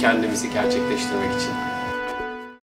kendimizi gerçekleştirmek için.